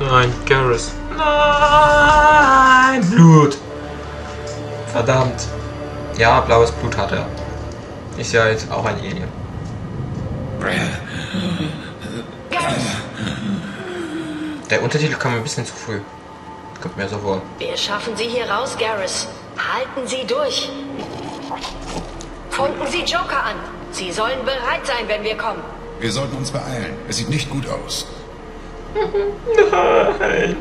Nein, Garrus! Nein! Blut! Verdammt! Ja, blaues Blut hat er. Ist ja jetzt auch ein Alien. Der Untertitel kam ein bisschen zu früh. Kommt mir so vor. Wir schaffen Sie hier raus, Garrus. Halten Sie durch. Funken Sie Joker an. Sie sollen bereit sein, wenn wir kommen. Wir sollten uns beeilen. Es sieht nicht gut aus. Nein!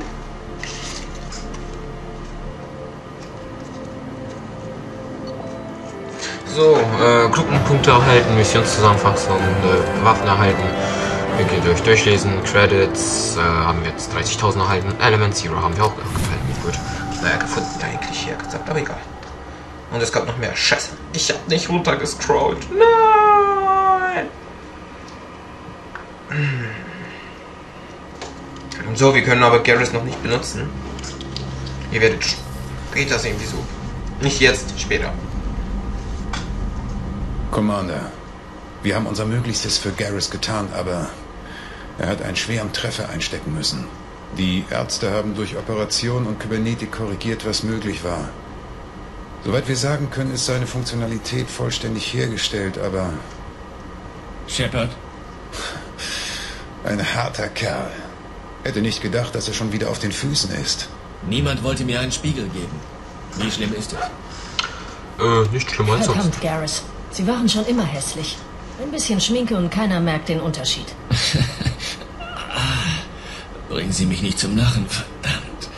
So, äh, Gruppenpunkte erhalten, Missionszusammenfassung, äh, Waffen erhalten. Wir gehen durch, durchlesen, Credits, äh, haben wir jetzt 30.000 erhalten. Element Zero haben wir auch gefällt mir gut. Naja, gefunden eigentlich hier gesagt, aber egal. Und es gab noch mehr Scheiße. Ich hab nicht runtergescrollt. Nein! So, wir können aber Garrus noch nicht benutzen. Ihr werdet später sehen, wieso. Nicht jetzt, später. Commander, wir haben unser Möglichstes für Garrus getan, aber er hat einen schweren Treffer einstecken müssen. Die Ärzte haben durch Operation und Kybernetik korrigiert, was möglich war. Soweit wir sagen können, ist seine Funktionalität vollständig hergestellt, aber Shepard, ein harter Kerl. Hätte nicht gedacht, dass er schon wieder auf den Füßen ist. niemand wollte mir einen Spiegel geben. Wie schlimm ist es? Äh, nicht schlimmer als sonst. Verdammt, Garrus. Sie waren schon immer hässlich. Ein bisschen Schminke und keiner merkt den Unterschied. Bringen Sie mich nicht zum Lachen, verdammt.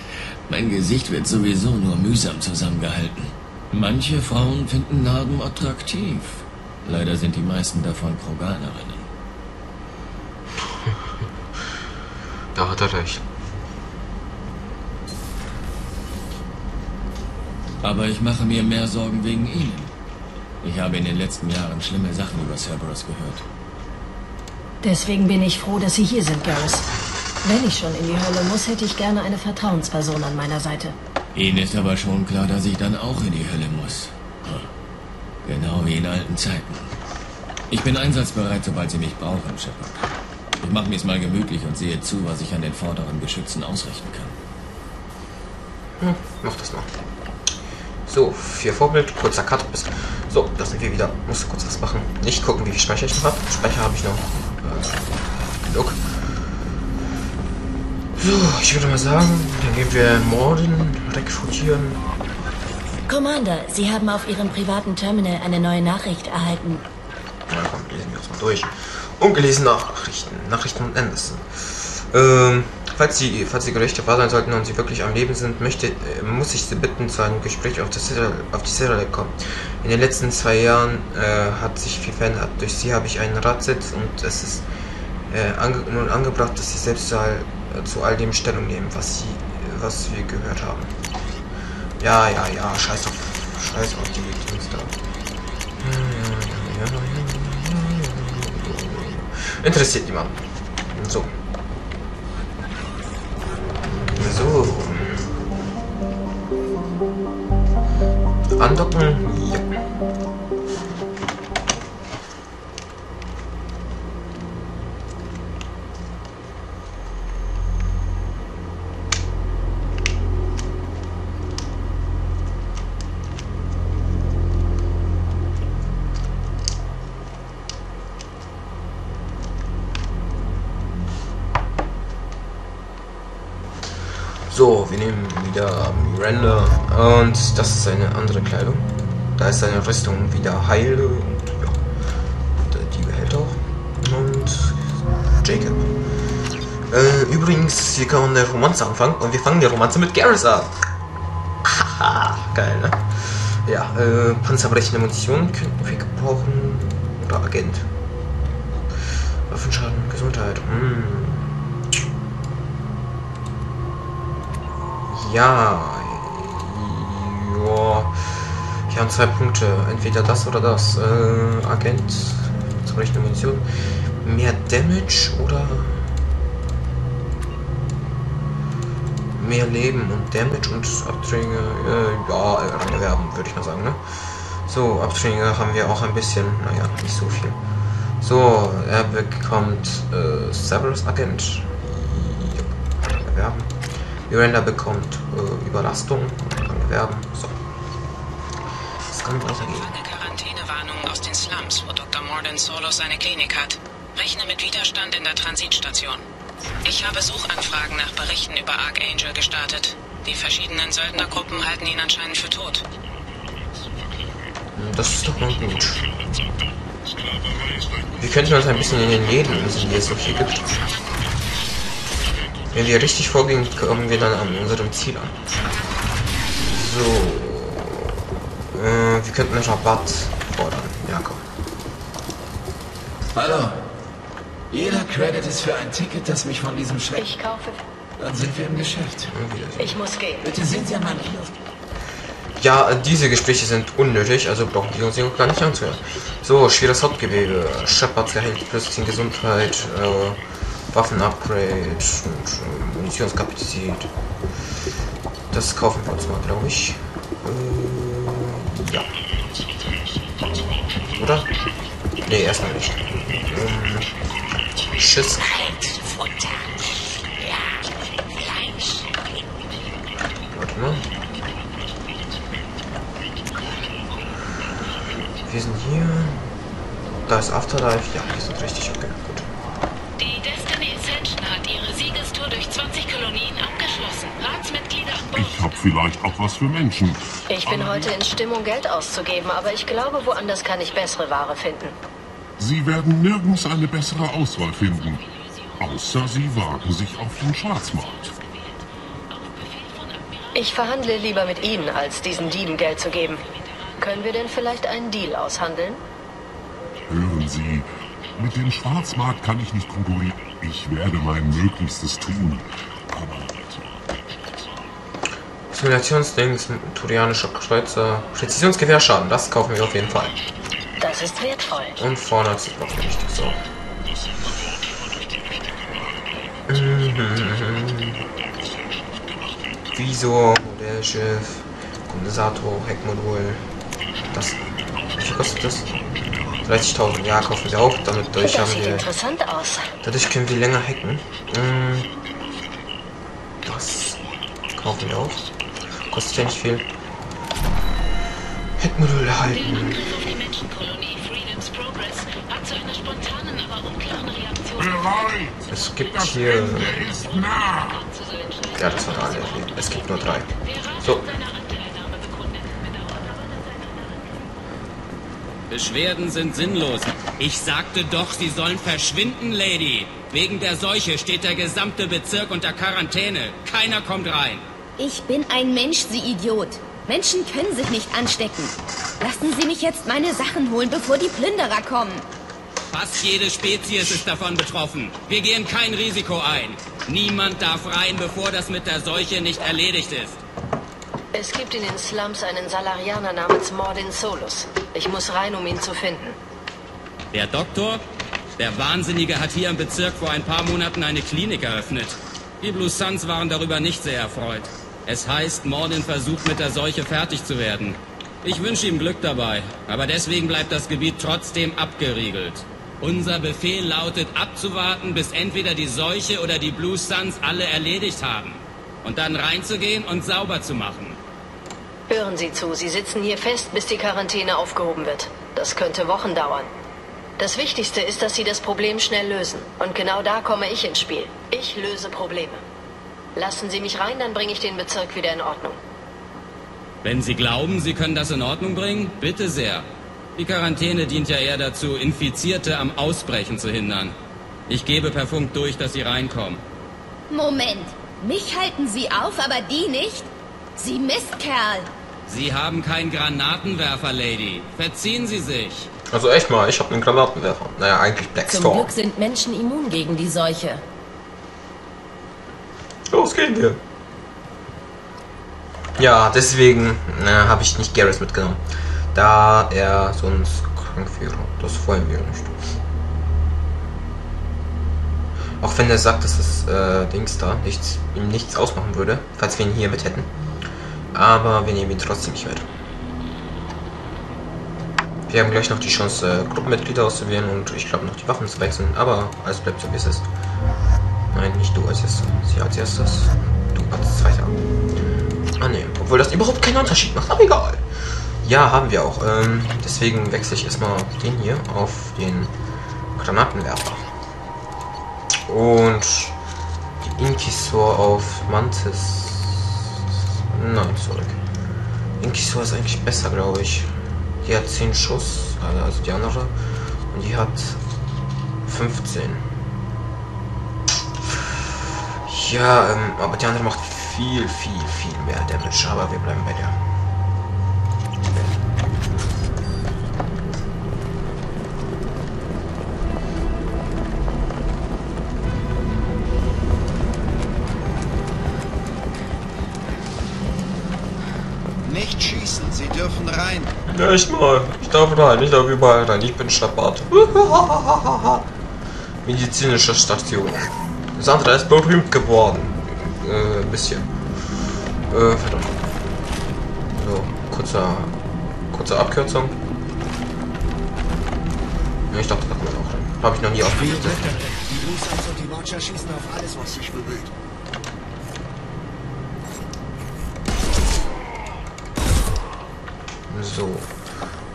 Mein Gesicht wird sowieso nur mühsam zusammengehalten. Manche Frauen finden Narben attraktiv. Leider sind die meisten davon Kroganerinnen. Da hat er recht. Aber ich mache mir mehr Sorgen wegen Ihnen. Ich habe in den letzten Jahren schlimme Sachen über Cerberus gehört. Deswegen bin ich froh, dass Sie hier sind, Garrus. Wenn ich schon in die Hölle muss, hätte ich gerne eine Vertrauensperson an meiner Seite. Ihnen ist aber schon klar, dass ich dann auch in die Hölle muss. Hm. Genau wie in alten Zeiten. Ich bin einsatzbereit, sobald Sie mich brauchen, Shepard. Ich mache mir's mal gemütlich und sehe zu, was ich an den vorderen Geschützen ausrichten kann. Hm, mach das mal. So, vier Vorbild, kurzer Cut. Bis. So, da sind wir wieder. Musste kurz was machen. Nicht gucken, wie viel Speicher ich noch habe. Speicher habe ich noch. Äh, genug. So, ich würde mal sagen, dann gehen wir Morden rekrutieren. Commander, Sie haben auf Ihrem privaten Terminal eine neue Nachricht erhalten. Na komm, lesen wir uns mal durch. Ungelesene Nachrichten. Nachrichten und Anderson. Ähm, falls die, falls die Gerüchte wahr sein sollten und sie wirklich am Leben sind, möchte, äh, muss ich Sie bitten, zu einem Gespräch auf, das auf die Citadel kommen. In den letzten zwei Jahren äh, hat sich viel verändert. Durch Sie habe ich einen Ratsitz und es ist äh, ange nun angebracht, dass Sie selbst zu all, zu all dem Stellung nehmen, was Sie, was wir gehört haben. Ja, ja, ja, scheiß auf, scheiß auf die Dings da. Interessiert niemanden. So. So. Andocken? Ja. So, wir nehmen wieder Miranda und das ist seine andere Kleidung. Da ist seine Rüstung wieder heil und ja, die behält auch. Und Jacob. Äh, übrigens, hier kann man eine Romanze anfangen und wir fangen die Romanze mit Garrus an. Haha, geil, ne? Ja, äh, panzerbrechende Munition könnten wir gebrauchen. Oder Agent. Waffenschaden, Gesundheit. Hm. Ja. Ja. Wir haben zwei Punkte. Entweder das oder das. Äh, Agent. Zur rechten Munition. Mehr Damage oder. Mehr Leben und Damage und Abtränge. Äh, ja, erwerben, würde ich mal sagen, ne? So, Abtränge haben wir auch ein bisschen. Naja, nicht so viel. So, er bekommt äh, Severus Agent. Yep. Miranda bekommt äh, Überlastung. Kann bewerben. So. Es kann weitergehen. Eine Quarantänewarnung aus den Slums, wo Dr. Morden Solos seine Klinik hat. Rechne mit Widerstand in der Transitstation. Ich habe Suchanfragen nach Berichten über Archangel gestartet. Die verschiedenen Söldnergruppen halten ihn anscheinend für tot. Das ist doch mal gut. Wir könnten uns ein bisschen in den Läden die es noch hier gibt. Wenn wir richtig vorgehen, kommen wir dann an unserem Ziel an. So. Äh, wir könnten einen Rabatt fordern. Ja, komm. Hallo. Jeder Credit ist für ein Ticket, das mich von diesem Schreck... Ich kaufe. Dann sind wir im Geschäft. Ich muss gehen. Bitte sehen Sie an meine Luft. Ja, diese Gespräche sind unnötig, also brauchen wir uns hier auch gar nicht anzuhören. So, schweres Hauptgewebe, Shepard erhält plus 10 Gesundheit, äh, Waffen-Upgrade und äh, Munitionskapazität. Das kaufen wir uns mal, glaube ich. Äh, ja. Oder? Nee, erstmal nicht. Ähm, Schiss. Warte mal. Wir sind hier. Da ist Afterlife. Ja, wir sind richtig. Okay, Kolonien abgeschlossen. Ratsmitglieder an Bord. Ich habe vielleicht auch was für Menschen. Ich bin heute in Stimmung, Geld auszugeben, aber ich glaube, woanders kann ich bessere Ware finden. Sie werden nirgends eine bessere Auswahl finden. Außer Sie wagen sich auf den Schwarzmarkt. Ich verhandle lieber mit Ihnen, als diesen Dieben Geld zu geben. Können wir denn vielleicht einen Deal aushandeln? Hören Sie, mit dem Schwarzmarkt kann ich nicht konkurrieren. Ich werde mein Möglichstes tun. Simulationsdings, Turianischer Kreuzer. Präzisionsgewehrschaden, das kaufen wir auf jeden Fall. Das ist wertvoll. Und vorne hat sich noch nicht so. Visor, Modellschiff, Kondensator, Heckmodul. Das. Wie viel kostet das? 30.000. Ja, kaufen wir auch. Damit durch haben wir. Dadurch können wir länger hacken. Mm, Das kaufen wir auch. Kostet ja nicht viel. Heckmodul Der erhalten. Angriff auf die Menschenkolonie Freedom's Progress hat zu einer spontanen, aber unklaren Reaktion bereit! Es gibt Das hier. Ende ist nah! Ja, das waren alle. Es gibt nur drei. So, Beschwerden sind sinnlos. Ich sagte doch, Sie sollen verschwinden, Lady. Wegen der Seuche steht der gesamte Bezirk unter Quarantäne. Keiner kommt rein. Ich bin ein Mensch, Sie Idiot. Menschen können sich nicht anstecken. Lassen Sie mich jetzt meine Sachen holen, bevor die Plünderer kommen. Fast jede Spezies ist davon betroffen. Wir gehen kein Risiko ein. Niemand darf rein, bevor das mit der Seuche nicht erledigt ist. Es gibt in den Slums einen Salarianer namens Mordin Solus. Ich muss rein, um ihn zu finden. Der Doktor? Der Wahnsinnige hat hier im Bezirk vor ein paar Monaten eine Klinik eröffnet. Die Blue Suns waren darüber nicht sehr erfreut. Es heißt, Mordin versucht mit der Seuche fertig zu werden. Ich wünsche ihm Glück dabei, aber deswegen bleibt das Gebiet trotzdem abgeriegelt. Unser Befehl lautet abzuwarten, bis entweder die Seuche oder die Blue Suns alle erledigt haben. Und dann reinzugehen und sauber zu machen. Hören Sie zu, Sie sitzen hier fest, bis die Quarantäne aufgehoben wird. Das könnte Wochen dauern. Das Wichtigste ist, dass Sie das Problem schnell lösen. Und genau da komme ich ins Spiel. Ich löse Probleme. Lassen Sie mich rein, dann bringe ich den Bezirk wieder in Ordnung. Wenn Sie glauben, Sie können das in Ordnung bringen, bitte sehr. Die Quarantäne dient ja eher dazu, Infizierte am Ausbrechen zu hindern. Ich gebe per Funk durch, dass Sie reinkommen. Moment. Mich halten Sie auf, aber die nicht? Sie Mistkerl. Sie haben keinen Granatenwerfer, Lady. Verziehen Sie sich. also echt mal, ich habe einen Granatenwerfer. Naja, eigentlich Black Zum. Glück sind Menschen immun gegen die Seuche. Los, gehen wir. Ja, deswegen äh, habe ich nicht Garrus mitgenommen. Da er sonst krank wäre. Das wollen wir nicht. Auch wenn er sagt, dass das äh, Dings da nichts, ihm nichts ausmachen würde, falls wir ihn hier mit hätten. Aber wir nehmen ihn trotzdem nicht mit. Wir haben gleich noch die Chance, äh, Gruppenmitglieder auszuwählen und ich glaube noch die Waffen zu wechseln, aber alles bleibt so wie es ist. Nein, nicht du als erstes. Sie als erstes. Du als zweiter. Ah ne, obwohl das überhaupt keinen Unterschied macht, aber egal. Ja, haben wir auch. Ähm, deswegen wechsle ich erstmal den hier auf den Granatenwerfer. Und die Inkisor auf Mantis. Nein, zurück. Inkisor ist eigentlich besser, glaube ich. Die hat 10 Schuss, also die andere. Und die hat 15. Ja, ähm, aber die andere macht viel, viel, viel mehr Damage. Aber wir bleiben bei der. Nicht schießen, Sie dürfen rein. Ja, ich mal. Ich darf rein, ich darf überall rein. Ich bin Schnappat. Medizinische Station. Sandra ist berühmt geworden. Äh, ein bisschen. Äh, verdammt. So, kurzer, kurze Abkürzung. Ja, ich dachte, da kommt man auch rein. Habe ich noch nie ausprobiert. Die Bluesons und die Watcher schießen auf alles, was sich bewegt. So,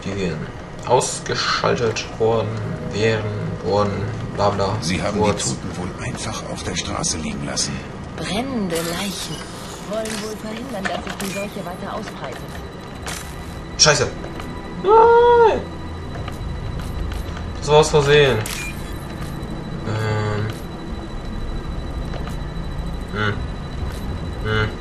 die werden ausgeschaltet worden, wären, worden, bla bla. Sie haben Wurz. die Toten wohl einfach auf der Straße liegen lassen. Brennende Leichen. Wollen wohl verhindern, dass sich die Seuche weiter ausbreitet. Scheiße. Nein! Das war aus Versehen. Ähm. Hm. Hm.